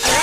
Yeah.